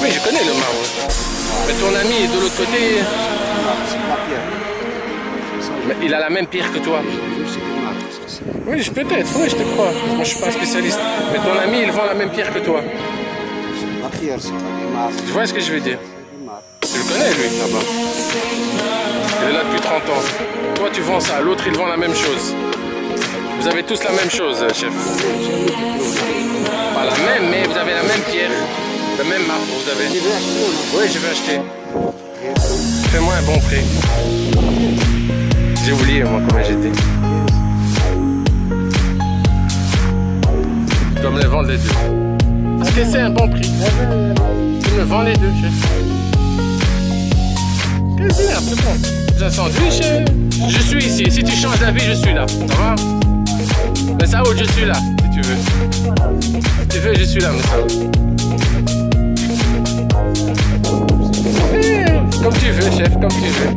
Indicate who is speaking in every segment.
Speaker 1: Oui,
Speaker 2: je connais le marbre. Mais ton ami de l'autre côté, mais il a la même pierre que toi. Oui, peut-être, oui, je te crois. Moi, je suis pas un spécialiste. Mais ton ami, il vend la même pierre que toi. Tu vois ce que je veux dire? Tu le connais, lui, là-bas. Il est là depuis 30 ans. Toi, tu vends ça, l'autre, il vend la même chose. Vous avez tous la même chose, chef. Pas la même, mais vous avez la même pierre. Le même marbre, vous avez.
Speaker 1: Tu veux acheter ou
Speaker 2: Oui, je vais acheter. Fais-moi un bon prix. J'ai oublié, moi, combien j'étais. Tu dois me les vendre les deux. Est-ce que c'est un bon prix Tu me vends les deux, chef. Qu'est-ce que c'est, bon. Un sandwich. Je suis ici. Si tu changes d'avis, je suis là. Ça va? Mais ça je suis là, si tu veux. Si tu veux, je suis là, mais ça Comme tu veux, chef, comme tu veux.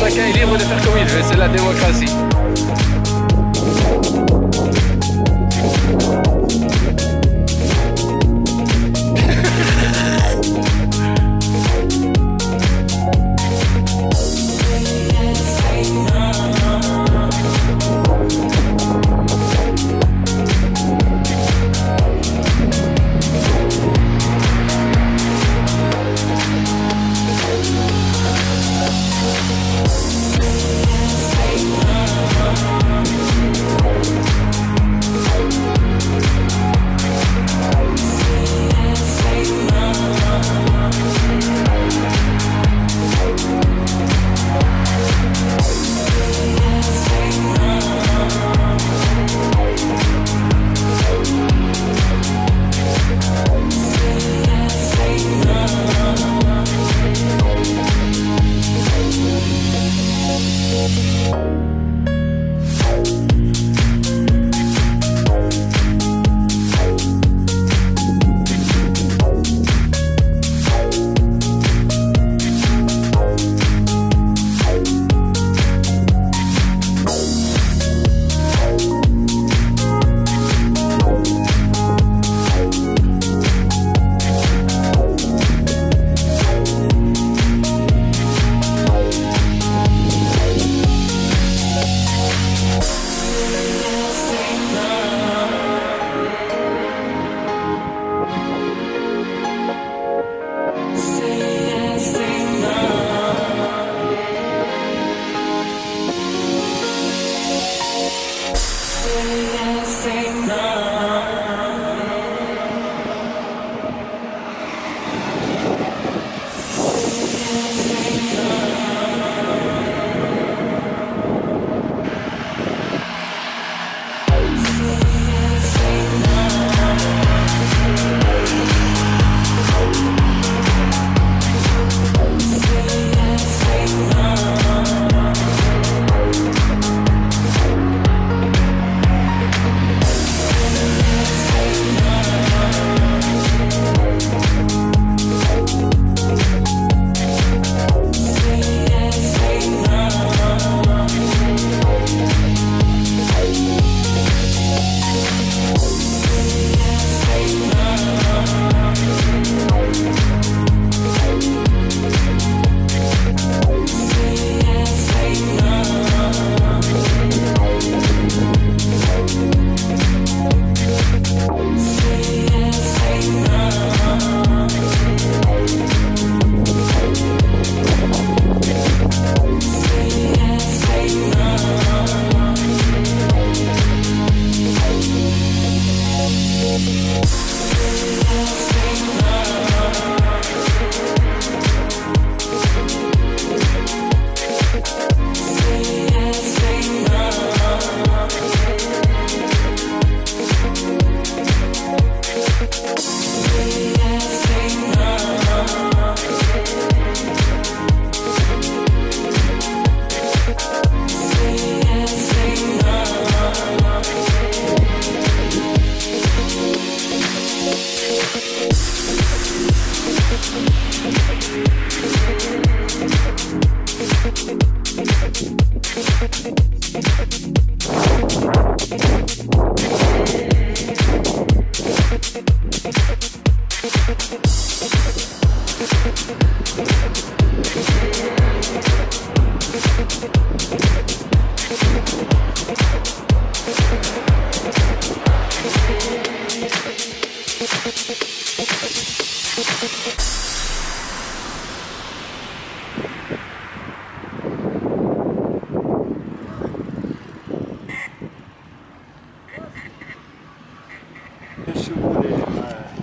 Speaker 2: Chacun est libre de faire comme il veut, c'est la démocratie.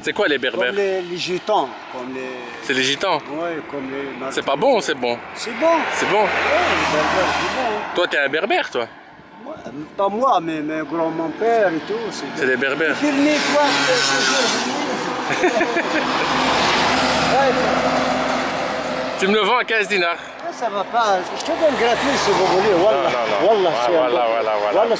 Speaker 2: C'est quoi les
Speaker 1: Comme
Speaker 2: berbères
Speaker 1: les, les gitans, comme les.
Speaker 2: C'est les gitans.
Speaker 1: Ouais, comme les.
Speaker 2: C'est pas bon ou c'est bon
Speaker 1: C'est bon.
Speaker 2: C'est bon.
Speaker 1: Ouais, les berbères, c'est bon.
Speaker 2: Toi, t'es un berbère, toi
Speaker 1: pas moi, mais mes grands mon père et tout.
Speaker 2: C'est des berbères.
Speaker 1: Ouais,
Speaker 2: Tu me le vends à 15 dinars.
Speaker 1: ça va pas. Je te donne gratuit si vous voulez.
Speaker 2: Voilà, voilà, voilà.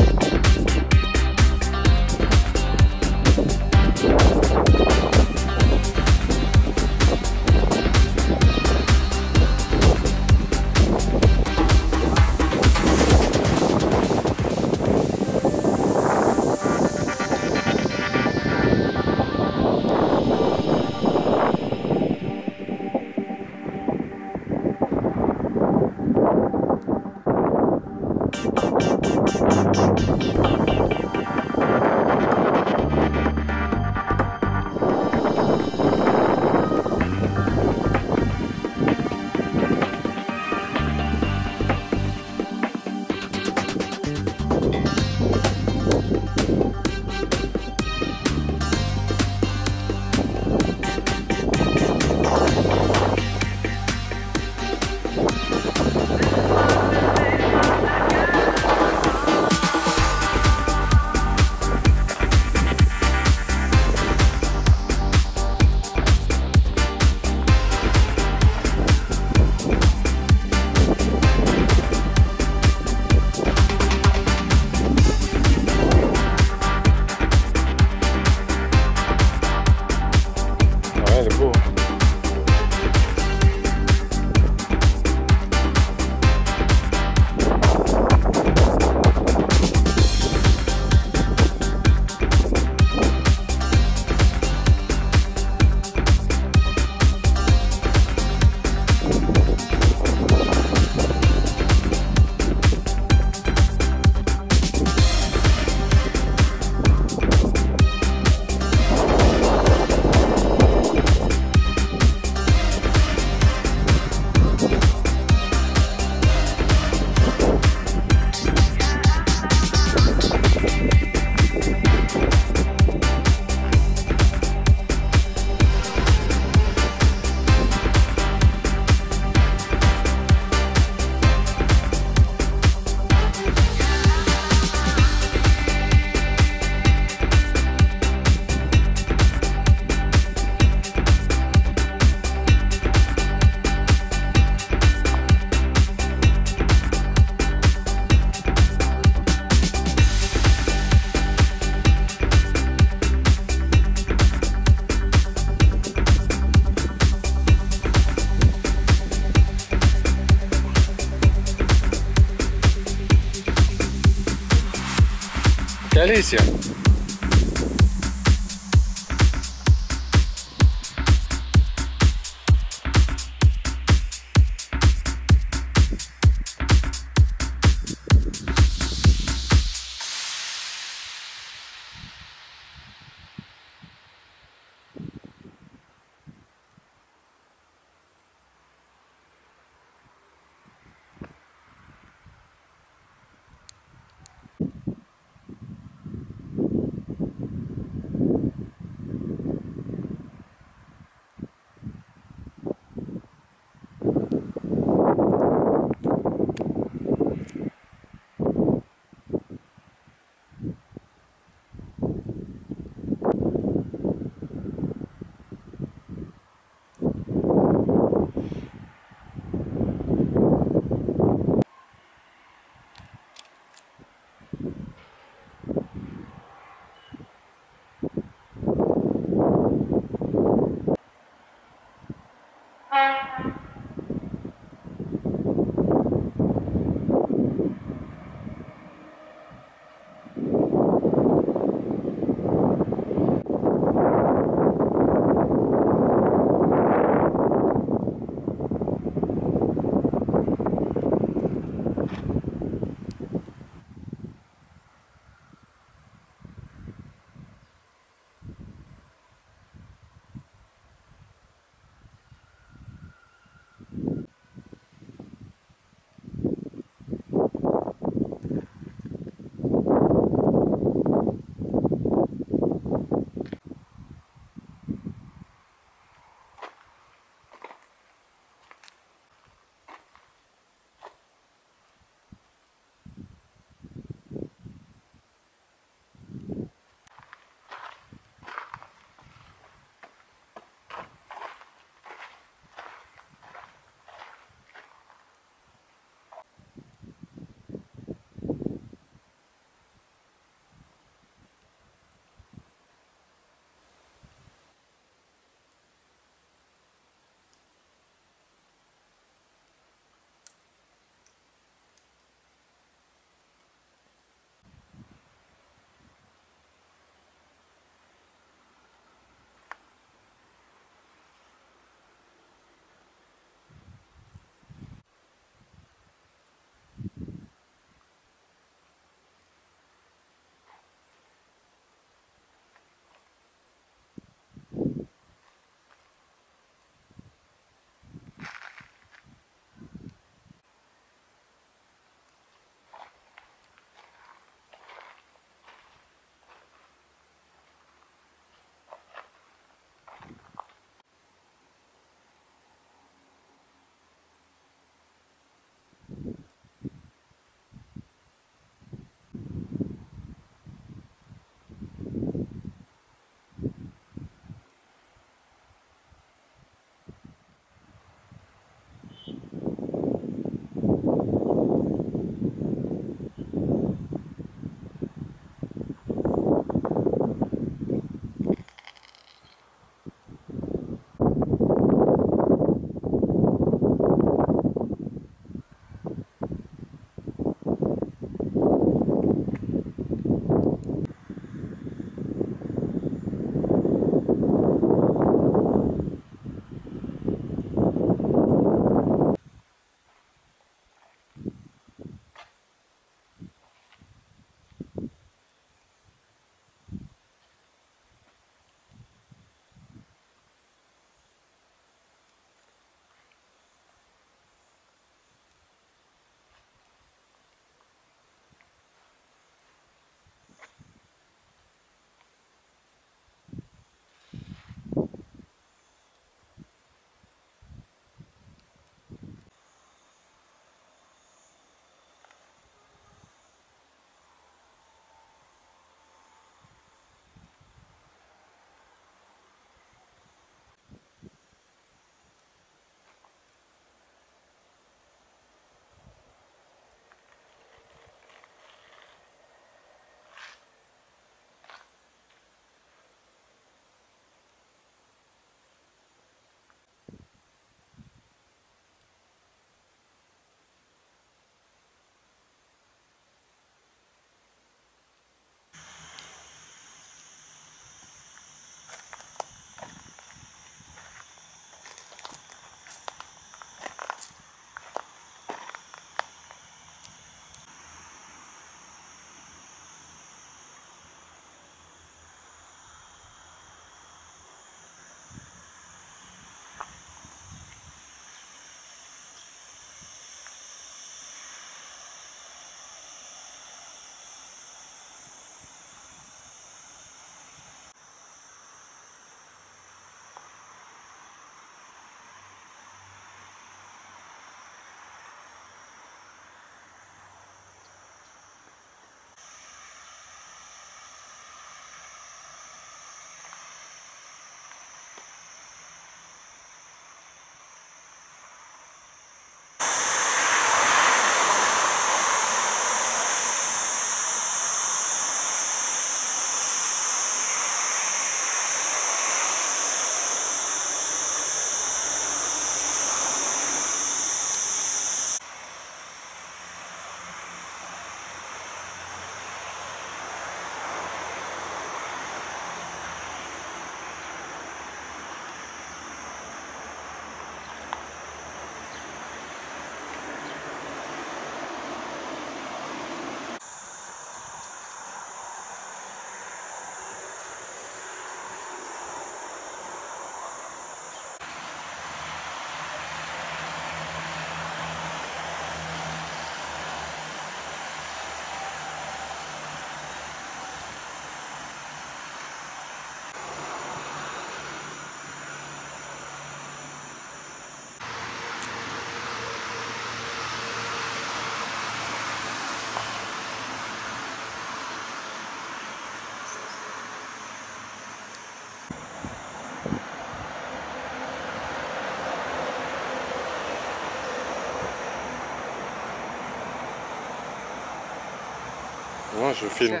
Speaker 2: Moi, je filme.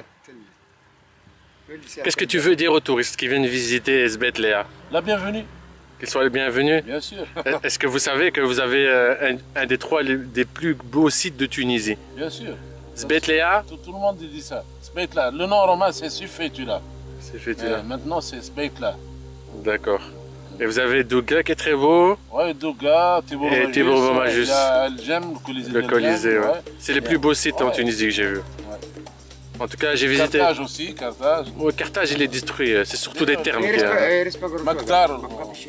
Speaker 2: Qu'est-ce que tu veux dire aux touristes qui viennent visiter Esbet Léa?
Speaker 3: La bienvenue,
Speaker 2: Qu'ils soient les bienvenus?
Speaker 3: Bien sûr.
Speaker 2: Est-ce que vous savez que vous avez euh, un, un des trois les- des plus beaux sites de Tunisie?
Speaker 3: Bien sûr.
Speaker 2: Sbet Léa?
Speaker 3: Tout, tout le monde dit ça. Sbeit là. Le nom romain, c'est Sufetula.
Speaker 2: C'est fait
Speaker 3: Mais
Speaker 2: là.
Speaker 3: maintenant, c'est là.
Speaker 2: D'accord. Et vous avez Douga qui est très beau,
Speaker 3: Ouais, Douga, Tibour
Speaker 2: Et Tibour Majus.
Speaker 3: Le Colisée
Speaker 2: le
Speaker 3: d'Algem,
Speaker 2: Colisée. ouais. C'est les plus beaux sites en. Tunisie que j'ai vus. En tout cas, j'ai visité.
Speaker 3: Carthage aussi, Carthage.
Speaker 2: Oh, Carthage, il est détruit. euh, C'est surtout des termes.
Speaker 3: Maktar,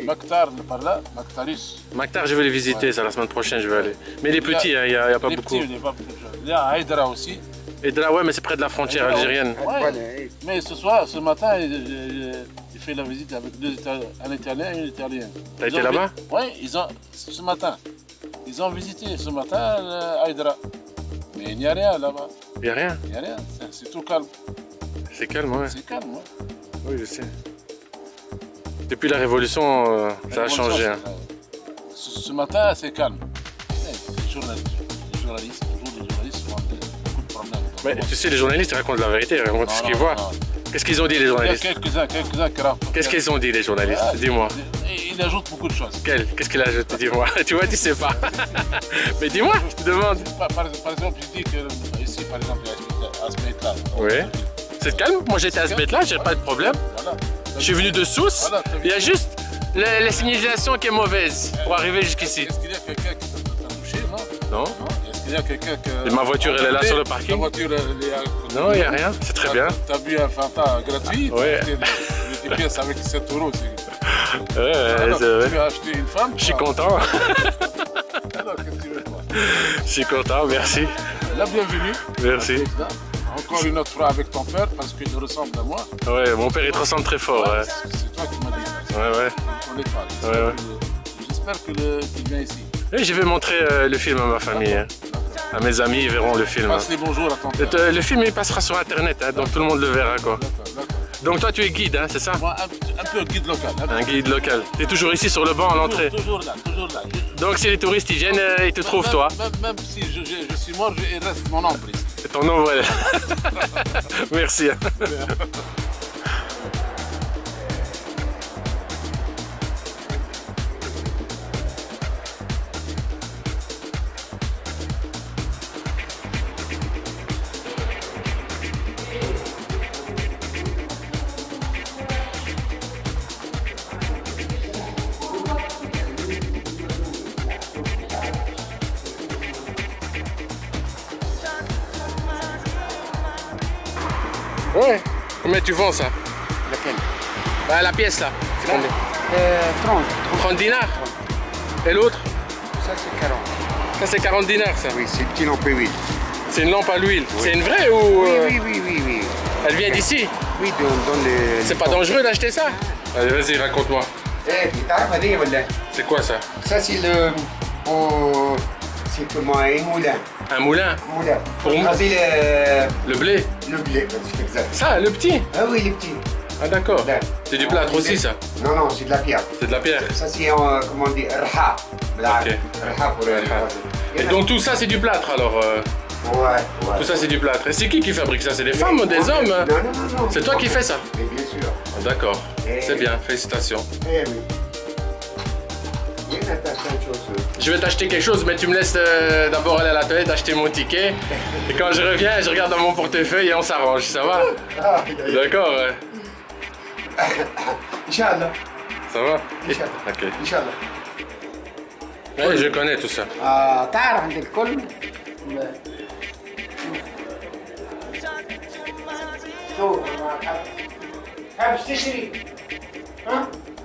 Speaker 3: Maktar, par là, Maktaris.
Speaker 2: Maktar, je vais les visiter. Ça, la semaine prochaine, je vais aller. Mais les petits, hein, il n'y a, y a pas beaucoup.
Speaker 3: il y a pas beaucoup de choses. Il y a Haïdra aussi.
Speaker 2: Là, ouais, mais c'est près de la frontière algérienne.
Speaker 3: Ouais. Mais ce soir, ce matin, il fait la visite avec deux Italiens, un Italien et une Italienne.
Speaker 2: T'as été là-bas
Speaker 3: Ouais, ils ont, ce matin. Ils ont visité ce matin euh, Haïdra. Mais il n'y a rien là-bas.
Speaker 2: Il n'y a rien.
Speaker 3: Il n'y a rien. C'est- tout calme.
Speaker 2: C'est calme, ouais.
Speaker 3: C'est calme. ouais.
Speaker 2: Oui, je sais. Depuis la révolution, euh, ça a changé. hein.
Speaker 3: Ce, ce matin, c'est calme. Les journalistes, les journalistes, toujours les journalistes ont beaucoup de problèmes.
Speaker 2: Mais tu sais, les journalistes racontent la vérité, ils racontent
Speaker 3: Non,
Speaker 2: ce qu'ils
Speaker 3: non,
Speaker 2: voient.
Speaker 3: non.
Speaker 2: Qu'est-ce qu'ils ont dit, les
Speaker 3: Il y a
Speaker 2: journalistes
Speaker 3: quelques-uns, quelques-uns.
Speaker 2: Qu'est-ce qu'ils ont dit, les journalistes
Speaker 3: Ah,
Speaker 2: Dis-moi.
Speaker 3: Il il ajoute beaucoup de choses.
Speaker 2: Quel Qu'est-ce qu'il a ajouté Dis-moi. tu vois, tu sais pas. Mais dis-moi, je te demande.
Speaker 3: Par, exemple, je dis que euh, ici, par exemple, à ce mètre-là.
Speaker 2: Oui. C'est calme Moi, j'étais à ce bête là j'ai pas de problème.
Speaker 3: Voilà.
Speaker 2: Je suis venu de Sousse.
Speaker 3: Voilà.
Speaker 2: Il y a juste la, la signalisation qui est mauvaise pour arriver jusqu'ici.
Speaker 3: Est-ce qu'il y a quelqu'un qui t'a t'a touché, non
Speaker 2: Non
Speaker 3: y a quelqu'un que...
Speaker 2: Et ma voiture, elle est là sur le parking
Speaker 3: Ta voiture, elle est à...
Speaker 2: Non, il n'y a rien. C'est très bien.
Speaker 3: T'as bu un Fanta gratuit? T'as acheté des- pièces avec 7 euros.
Speaker 2: Ouais,
Speaker 3: Alors,
Speaker 2: c'est vrai.
Speaker 3: Tu as acheté une femme
Speaker 2: Je suis content.
Speaker 3: Alors, qu'est-ce que tu veux, toi?
Speaker 2: Je suis content, merci.
Speaker 3: La bienvenue.
Speaker 2: Merci.
Speaker 3: Encore une autre fois avec ton père parce qu'il ressemble à moi.
Speaker 2: Ouais, mon père, il te ressemble très fort. Ouais,
Speaker 3: C'est toi qui m'as dit ça.
Speaker 2: ouais. ouais.
Speaker 3: On ne connaît pas.
Speaker 2: Ouais, ouais.
Speaker 3: J'espère qu'il vient ici.
Speaker 2: Et je vais montrer euh, le film à ma famille. Hein. À mes amis, ils verront le film. hein.
Speaker 3: Passe les bonjours à ton père.
Speaker 2: Euh, Le film, il passera sur Internet, hein, donc tout le monde le verra. quoi. Donc toi, tu es guide, hein, c'est ça?
Speaker 3: Moi, un, un peu guide local. un peu.
Speaker 2: Un guide local. Tu es toujours ici sur le banc à l'entrée?
Speaker 3: Toujours, là, toujours là.
Speaker 2: Donc si les touristes ils viennent, euh, ils te trouvent toi?
Speaker 3: Même, même si je, je- je suis mort, je, il reste mon emprise.
Speaker 2: C'est ton nom, voilà. Merci. tu vends ça
Speaker 1: Laquelle
Speaker 2: bah, La pièce là. C'est combien
Speaker 1: 30,
Speaker 2: 30. dinars Et l'autre
Speaker 1: Ça c'est 40.
Speaker 2: Ça c'est 40 dinars ça
Speaker 1: Oui, c'est une petite lampe à huile.
Speaker 2: C'est une lampe à l'huile. C'est une vraie ou
Speaker 1: oui,
Speaker 2: euh,
Speaker 1: oui, oui, oui, oui,
Speaker 2: Elle vient d'ici?
Speaker 1: Oui, dans, dans.
Speaker 2: C'est pas dangereux d'acheter ça? Allez, vas-y, raconte-moi.
Speaker 1: Eh,
Speaker 2: c'est quoi ça?
Speaker 1: Ça c'est le... Oh... C'est comment un moulin.
Speaker 2: Un moulin
Speaker 1: Moulin.
Speaker 2: Pour mou-
Speaker 1: écraser le,
Speaker 2: Le blé
Speaker 1: le blé, exact.
Speaker 2: Ça, le petit
Speaker 1: Ah oui, les petits.
Speaker 2: Ah d'accord. C'est du plâtre aussi ça
Speaker 1: Non, non, c'est de la pierre.
Speaker 2: C'est de la pierre.
Speaker 1: Ça, c'est, euh, comment on dit, rha.
Speaker 2: Ok.
Speaker 1: Rha pour le...
Speaker 2: Et donc tout ça c'est du plâtre alors euh,
Speaker 1: Ouais, ouais.
Speaker 2: Tout ça c'est du plâtre. Et c'est qui qui fabrique ça? C'est des femmes ou des hommes?
Speaker 1: Non, non, non, non.
Speaker 2: C'est toi qui fais ça?
Speaker 1: Mais bien sûr.
Speaker 2: Ah, D'accord. C'est bien, félicitations.
Speaker 1: Eh oui. Oui, mais t'as plein de choses.
Speaker 2: Je vais t'acheter quelque chose, mais tu me laisses euh, d'abord aller à l'atelier d'acheter mon ticket. Et quand je reviens, je regarde dans mon portefeuille et on s'arrange, ça va
Speaker 1: Ah,
Speaker 2: D'accord ouais.
Speaker 1: Inch'Allah.
Speaker 2: Ça va
Speaker 1: Inch'Allah.
Speaker 2: Ok.
Speaker 1: Inch'Allah.
Speaker 2: Ouais, je connais tout ça.
Speaker 1: آه تعرف عند الكل شوف ما تحب- تحبش تشتري ها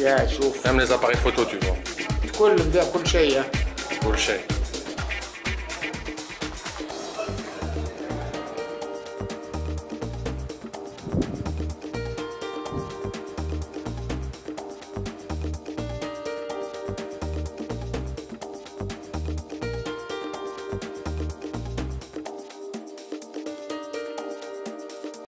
Speaker 1: يا شوف
Speaker 2: Même les appareils photo tu vends.
Speaker 1: كل بدا كل شيء
Speaker 2: Pour le